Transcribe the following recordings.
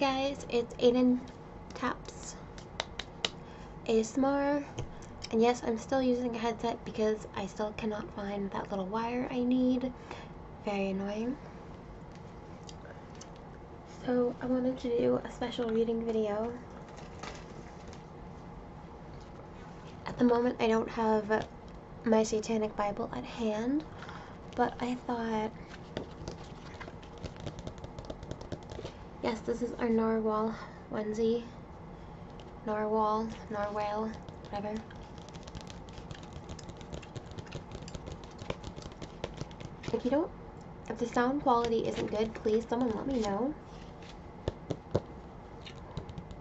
guys, it's Aiden Taps ASMR. And yes, I'm still using a headset because I still cannot find that little wire I need. Very annoying. So I wanted to do a special reading video. At the moment I don't have my Satanic Bible at hand, but I thought Yes, this is our narwhal onesie. Narwhal, narwhal, whatever. If you don't, if the sound quality isn't good, please someone let me know.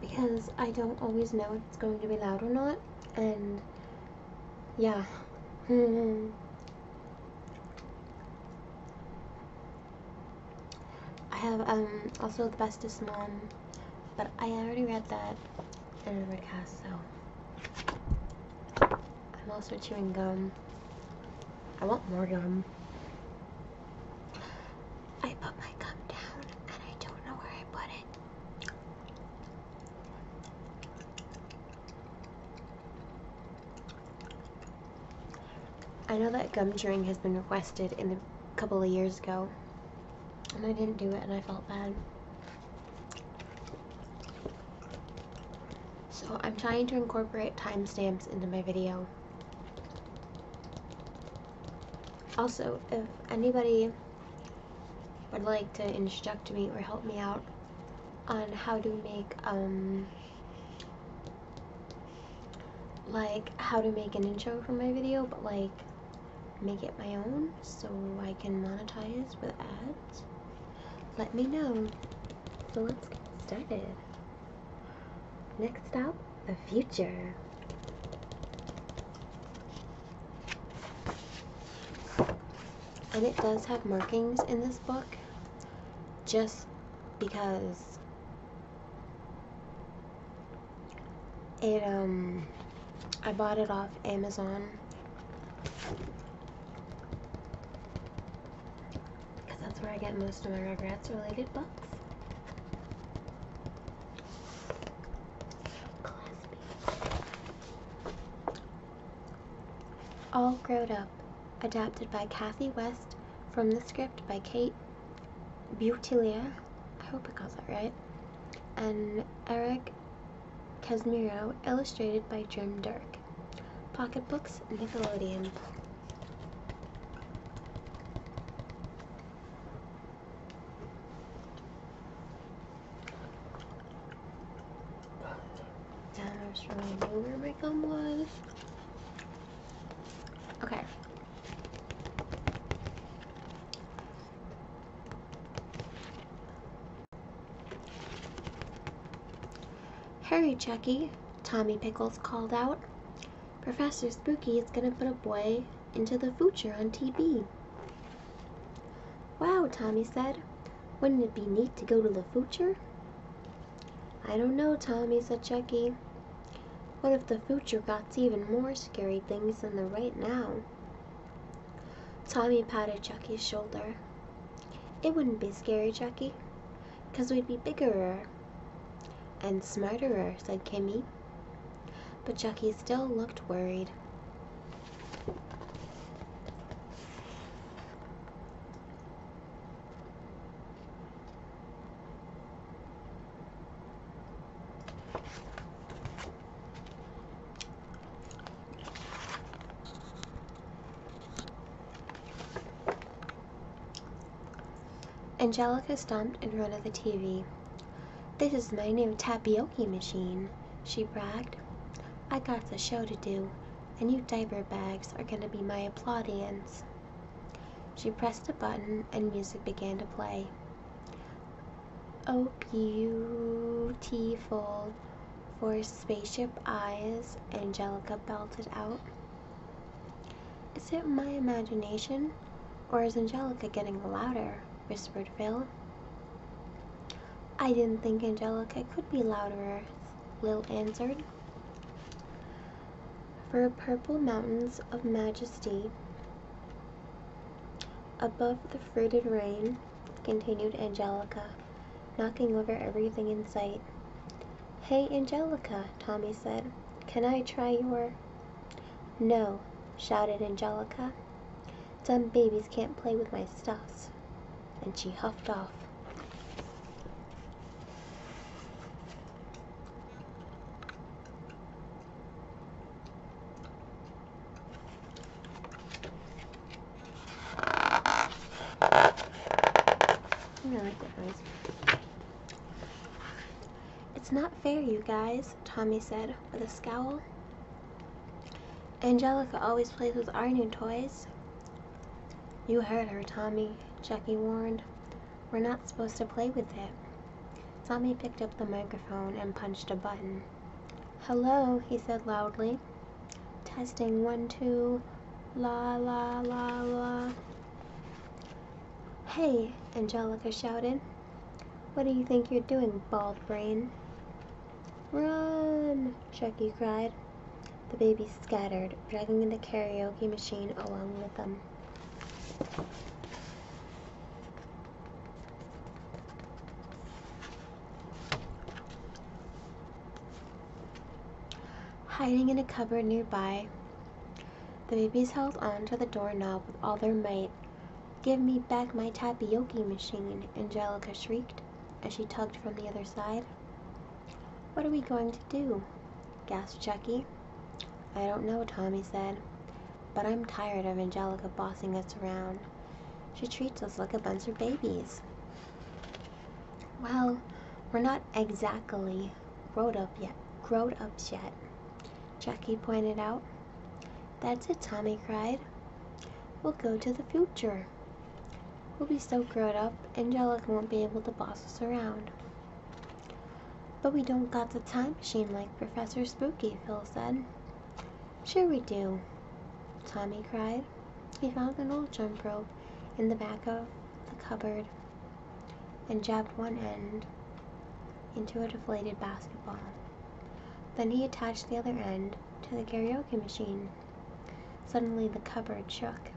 Because I don't always know if it's going to be loud or not. And, yeah. have um, also The Bestest Mom, but I already read that in a recast, so I'm also chewing gum. I want more gum. I put my gum down and I don't know where I put it. I know that gum chewing has been requested in a couple of years ago and I didn't do it and I felt bad. So I'm trying to incorporate timestamps into my video. Also, if anybody would like to instruct me or help me out on how to make, um, like, how to make an intro for my video, but, like, make it my own so I can monetize with ads, let me know. So let's get started. Next stop, the future. And it does have markings in this book just because it um I bought it off Amazon where I get most of my Rugrats related books. All Growed Up, adapted by Kathy West from the script by Kate Boutilier, I hope I got that right, and Eryk Casemiro, illustrated by Jim Dirk. Pocketbooks, Nickelodeon. Gum was. Okay. Hurry, Chucky, Tommy Pickles called out. Professor Spooky is gonna put a boy into the future on TV. Wow, Tommy said. Wouldn't it be neat to go to the future? I don't know, Tommy, said Chucky. What if the future got even more scary things than the right now? Tommy patted Chucky's shoulder. It wouldn't be scary, Chucky, 'cause we'd be biggerer and smarterer, said Kimi. But Chucky still looked worried. Angelica stomped in front of the TV. This is my new tapioca machine, she bragged. I got the show to do, and you diaper bags are gonna be my applaudians. She pressed a button and music began to play. Oh, beautiful for spaceship eyes, Angelica belted out. Is it my imagination, or is Angelica getting louder? Whispered Phil. I didn't think Angelica could be louder, Lil answered. For purple mountains of majesty, above the fruited rain, continued Angelica, knocking over everything in sight. Hey, Angelica, Tommy said. Can I try your. No, shouted Angelica. Dumb babies can't play with my stuffs. And she huffed off. Like. It's not fair, you guys, Tommy said with a scowl. Angelica always plays with our new toys. You heard her, Tommy, Chucky warned. We're not supposed to play with it. Tommy picked up the microphone and punched a button. Hello, he said loudly. Testing one, two, la la la la. Hey, Angelica shouted. What do you think you're doing, bald brain? Run! Chucky cried. The babies scattered, dragging the karaoke machine along with them. Hiding in a cupboard nearby, the babies held on to the doorknob with all their might Give me back my tapioca machine, Angelica shrieked as she tugged from the other side. What are we going to do? gasped Chucky. I don't know, Tommy said, but I'm tired of Angelica bossing us around. She treats us like a bunch of babies. Well, we're not exactly grown up yet. Grown ups yet, Chucky pointed out. That's it, Tommy cried. We'll go to the future. We'll be so grown up, Angelica won't be able to boss us around. But we don't got the time machine like Professor Spooky, Phil said. Sure we do, Tommy cried. He found an old jump rope in the back of the cupboard and jabbed one end into a deflated basketball. Then he attached the other end to the karaoke machine. Suddenly the cupboard shook.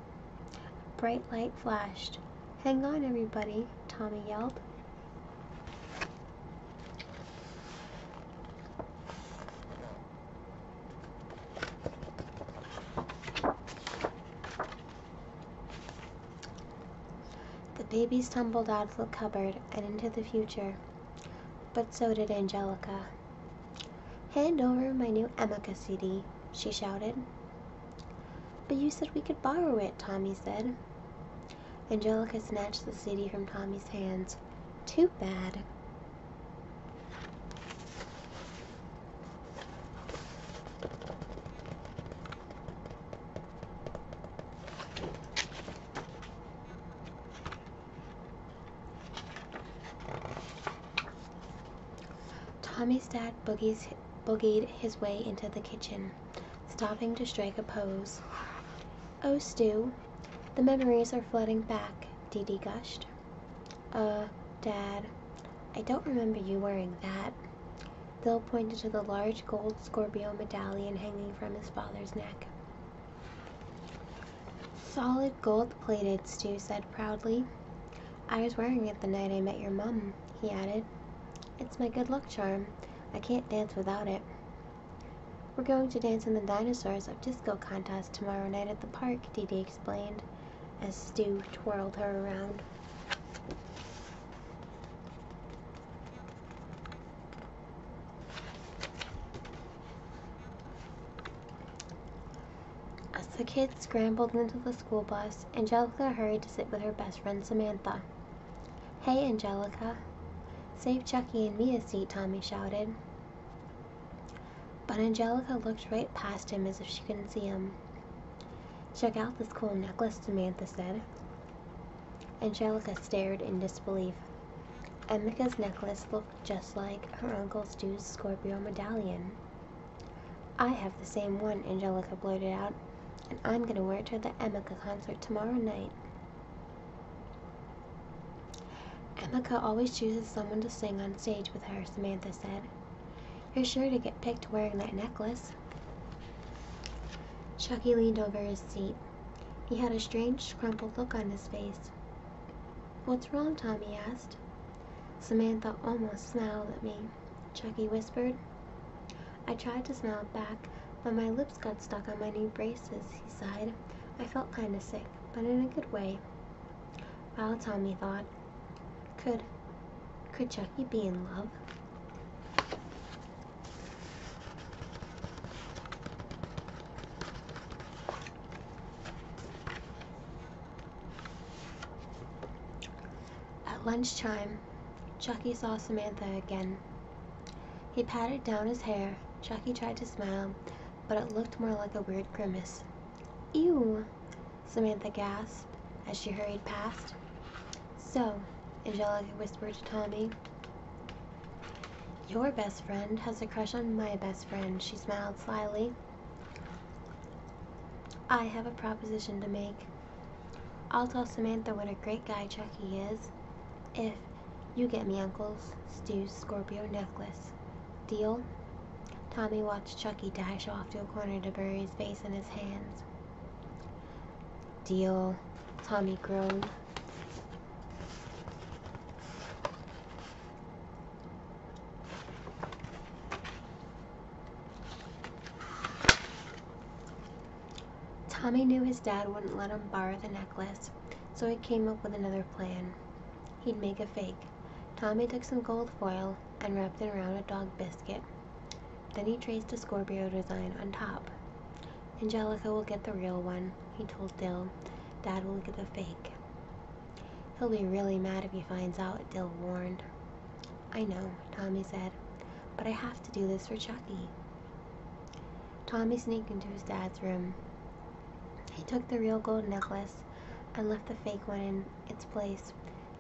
A bright light flashed Hang on, everybody, Tommy yelled. The babies tumbled out of the cupboard and into the future, but so did Angelica. Hand over my new Emika CD, she shouted. But you said we could borrow it, Tommy said. Angelica snatched the CD from Tommy's hands. Too bad. Tommy's dad boogies, boogied his way into the kitchen, stopping to strike a pose. Oh, Stu, the memories are flooding back, Dee Dee gushed. Uh, Dad, I don't remember you wearing that. Dil pointed to the large gold Scorpio medallion hanging from his father's neck. Solid gold plated, Stu said proudly. I was wearing it the night I met your mum, he added. It's my good luck charm. I can't dance without it. We're going to dance in the Dinosaurs of Disco contest tomorrow night at the park, Dee Dee explained as Stu twirled her around. As the kids scrambled into the school bus, Angelica hurried to sit with her best friend Samantha. Hey, Angelica. Save Chucky and me a seat, Tommy shouted. But Angelica looked right past him as if she couldn't see him. Check out this cool necklace, Samantha said. Angelica stared in disbelief. Emika's necklace looked just like her Uncle Stu's Scorpio medallion. I have the same one, Angelica blurted out, and I'm going to wear it to the Emika concert tomorrow night. Emika always chooses someone to sing on stage with her, Samantha said. You're sure to get picked wearing that necklace. Chucky leaned over his seat. He had a strange, crumpled look on his face. What's wrong, Tommy asked. Samantha almost smiled at me, Chucky whispered. I tried to smile back, but my lips got stuck on my new braces, he sighed. I felt kinda sick, but in a good way. Wow, Tommy thought. Could, could Chucky be in love? Lunchtime, Chucky saw Samantha again. He patted down his hair. Chucky tried to smile, but it looked more like a weird grimace. Ew, Samantha gasped as she hurried past. So, Angelica whispered to Tommy. Your best friend has a crush on my best friend, she smiled slyly. I have a proposition to make. I'll tell Samantha what a great guy Chucky is if you get me Uncle Stu's Scorpio necklace. Deal? Tommy watched Chucky dash off to a corner to bury his face in his hands. Deal, Tommy groaned. Tommy knew his dad wouldn't let him borrow the necklace, so he came up with another plan. He'd make a fake. Tommy took some gold foil and wrapped it around a dog biscuit. Then he traced a Scorpio design on top. Angelica will get the real one, he told Dil. Dad will get the fake. He'll be really mad if he finds out, Dil warned. I know, Tommy said, but I have to do this for Chucky. Tommy sneaked into his dad's room. He took the real gold necklace and left the fake one in its place.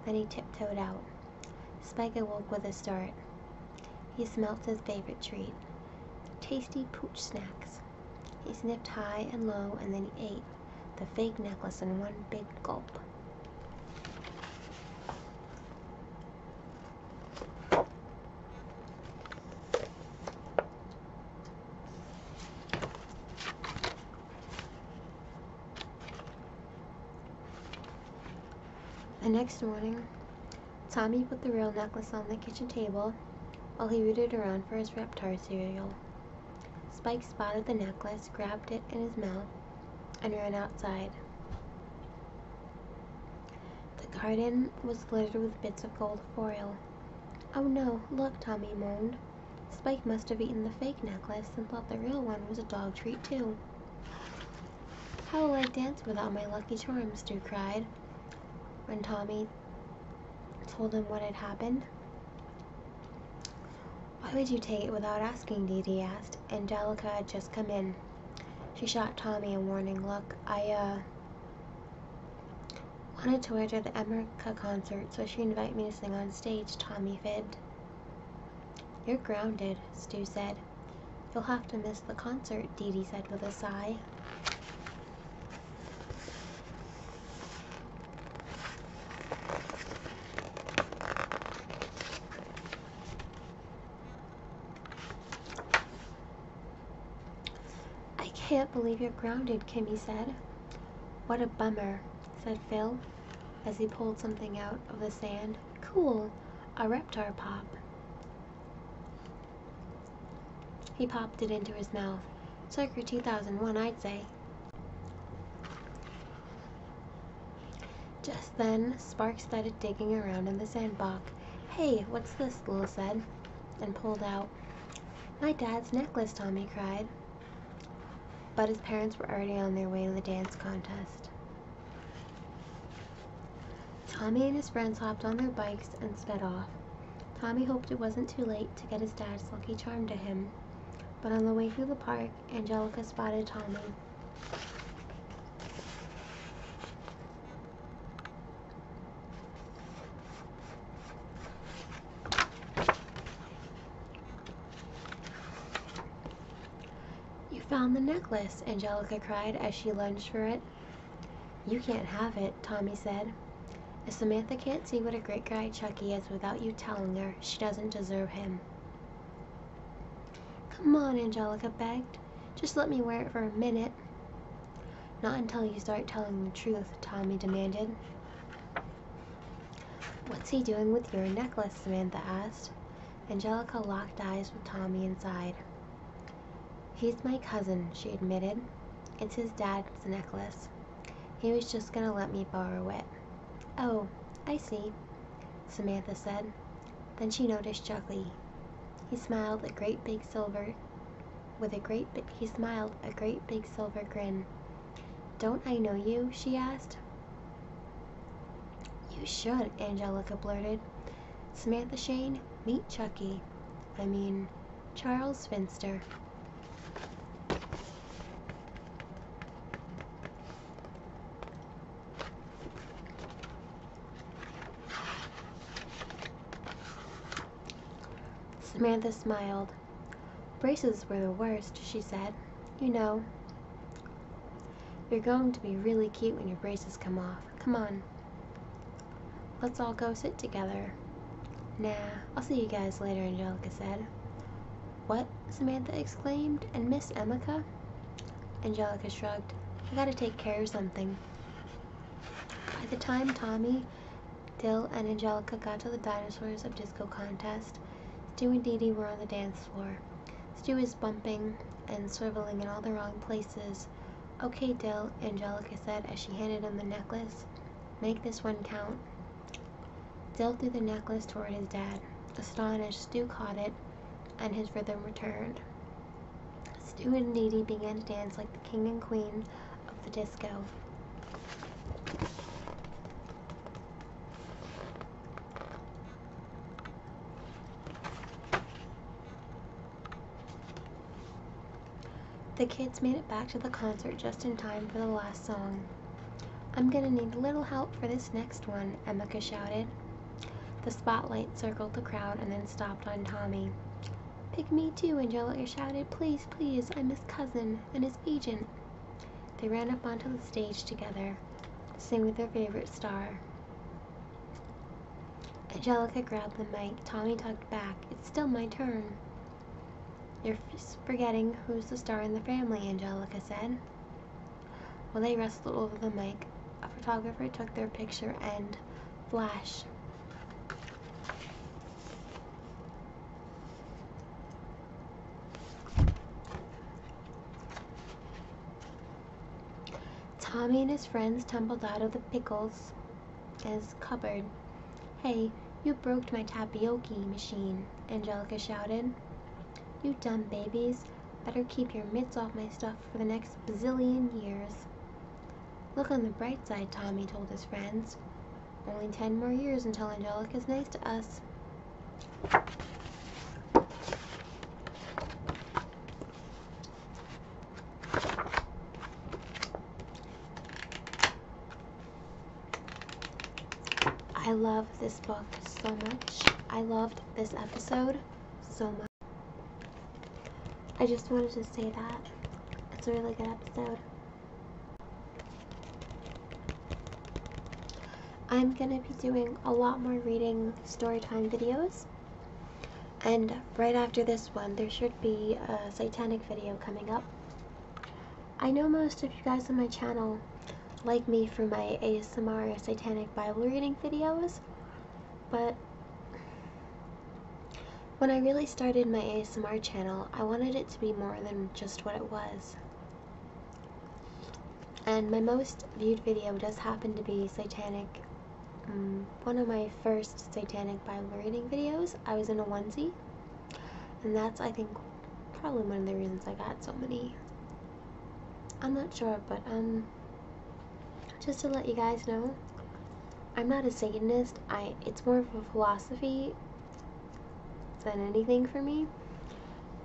Then he tiptoed out. Spike awoke with a start. He smelt his favorite treat tasty pooch snacks. He sniffed high and low and then he ate the fake necklace in one big gulp. The next morning, Tommy put the real necklace on the kitchen table while he rooted around for his Reptar cereal. Spike spotted the necklace, grabbed it in his mouth, and ran outside. The garden was littered with bits of gold foil. Oh no, look, Tommy moaned. Spike must have eaten the fake necklace and thought the real one was a dog treat too. How will I dance without my lucky charms? Stu cried when Tommy told him what had happened. Why would you take it without asking, Dee Dee asked. Angelica had just come in. She shot Tommy a warning look. I, uh, wanted to wear to the Emika concert, so she invited me to sing on stage, Tommy fibbed. You're grounded, Stu said. You'll have to miss the concert, Dee Dee said with a sigh. can't believe you're grounded, Kimi said. What a bummer, said Phil, as he pulled something out of the sand. Cool, a Reptar pop. He popped it into his mouth. Circa 2001, I'd say. Just then, Sparks started digging around in the sandbox. Hey, what's this? Lil said, and pulled out. My dad's necklace, Tommy cried but his parents were already on their way to the dance contest. Tommy and his friends hopped on their bikes and sped off. Tommy hoped it wasn't too late to get his dad's lucky charm to him, but on the way through the park, Angelica spotted Tommy. found the necklace, Angelica cried as she lunged for it. You can't have it, Tommy said. If Samantha can't see what a great guy Chucky is without you telling her, she doesn't deserve him. Come on, Angelica begged. Just let me wear it for a minute. Not until you start telling the truth, Tommy demanded. What's he doing with your necklace? Samantha asked. Angelica locked eyes with Tommy and sighed. He's my cousin, she admitted. It's his dad's necklace. He was just gonna let me borrow it. Oh, I see, Samantha said. Then she noticed Chucky. He smiled a great big silver with a great he smiled a great big silver grin. Don't I know you? she asked. You should, Angelica blurted. Samantha Shane, meet Chucky. I mean, Charles Finster. Samantha smiled. Braces were the worst, she said. You know, you're going to be really cute when your braces come off. Come on. Let's all go sit together. Nah, I'll see you guys later, Angelica said. What? Samantha exclaimed. And Miss Emika? Angelica shrugged. I gotta take care of something. By the time Tommy, Dil, and Angelica got to the Dinosaurs of Disco contest, Stu and Dee Dee were on the dance floor. Stu was bumping and swiveling in all the wrong places. Okay, Dil, Angelica said as she handed him the necklace. Make this one count. Dil threw the necklace toward his dad. Astonished, Stu caught it, and his rhythm returned. Stu and Dee Dee began to dance like the king and queen of the disco. The kids made it back to the concert just in time for the last song. I'm gonna need a little help for this next one, Emika shouted. The spotlight circled the crowd and then stopped on Tommy. Pick me too, Angelica shouted. Please, please, I'm his cousin and his agent. They ran up onto the stage together to sing with their favorite star. Angelica grabbed the mic. Tommy tugged back. It's still my turn. You're forgetting who's the star in the family, Angelica said. While they wrestled over the mic, a photographer took their picture and flash. Tommy and his friends tumbled out of the pickles as cupboard. Hey, you broke my tapioca machine, Angelica shouted. You dumb babies. Better keep your mitts off my stuff for the next bazillion years. Look on the bright side, Tommy told his friends. Only ten more years until Angelica's nice to us. I love this book so much. I loved this episode so much. I just wanted to say that. It's a really good episode. I'm gonna be doing a lot more reading storytime videos. And right after this one, there should be a satanic video coming up. I know most of you guys on my channel like me for my ASMR satanic Bible reading videos, but when I really started my ASMR channel, I wanted it to be more than just what it was. And my most viewed video does happen to be Satanic. Um, one of my first Satanic Bible reading videos, I was in a onesie. And that's, I think, probably one of the reasons I got so many. I'm not sure, but, um, just to let you guys know, I'm not a Satanist. I It's more of a philosophy than anything for me.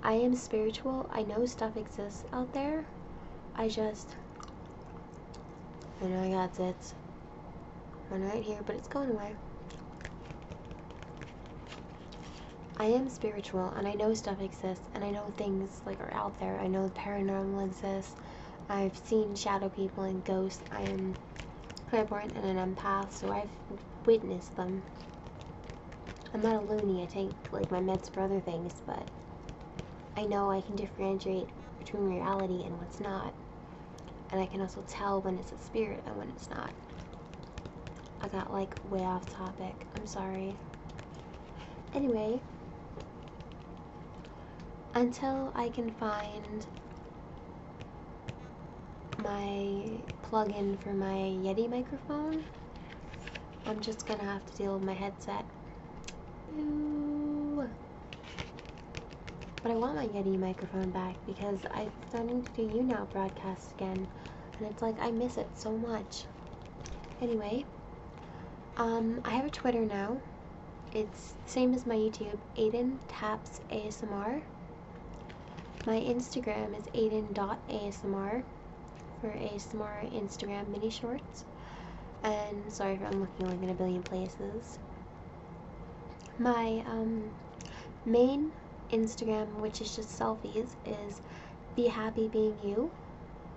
I am spiritual. I know stuff exists out there. I just, I know I got zits. One right here, but it's going away. I am spiritual and I know stuff exists and I know things like are out there. I know the paranormal exists. I've seen shadow people and ghosts. I am clairvoyant and an empath, so I've witnessed them. I'm not a loony, I take like my meds for other things, but I know I can differentiate between reality and what's not. And I can also tell when it's a spirit and when it's not. I got like way off topic. I'm sorry. Anyway, until I can find my plug-in for my Yeti microphone, I'm just gonna have to deal with my headset. But I want my Yeti microphone back because I'm starting to do YouNow broadcasts again, and it's like I miss it so much. Anyway, um, I have a Twitter now. It's same as my YouTube, Aiden Taps ASMR. My Instagram is aiden.asmr for ASMR Instagram mini shorts. And sorry if I'm looking like in a billion places. My um, main Instagram, which is just selfies, is Be Happy Being You,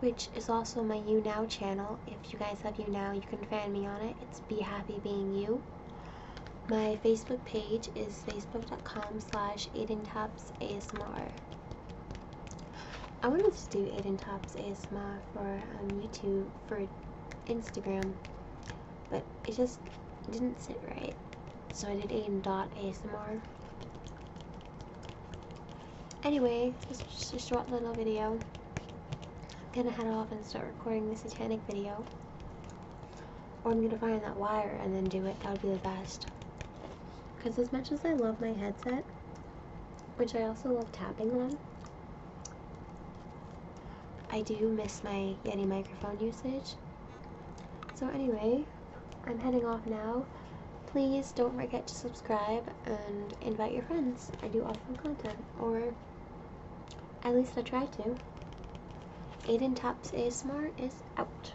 which is also my YouNow channel. If you guys have YouNow, you can fan me on it. It's Be Happy Being You. My Facebook page is facebook.com slash AsMR. I wanted to do Aiden Taps ASMR for um, YouTube, for Instagram, but it just didn't sit right. So I did a dot ASMR. Anyway, this is just a short little video. I'm gonna head off and start recording the satanic video. Or I'm gonna find that wire and then do it. That would be the best. Because as much as I love my headset, which I also love tapping on, I do miss my Yeti microphone usage. So anyway, I'm heading off now. Please don't forget to subscribe and invite your friends. I do awesome content, or at least I try to. Aiden Taps ASMR is out.